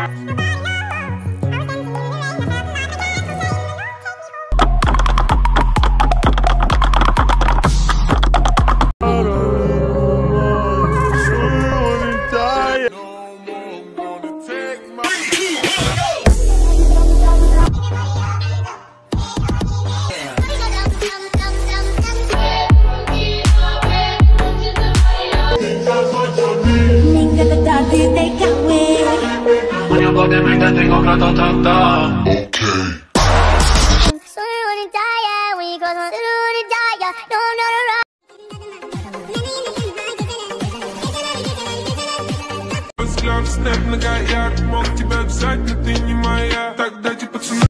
Bye. or die, yeah. No, no, no, no. Взгляд снэп на гаяк Мог тебя взять, но ты не моя Тогда типа цена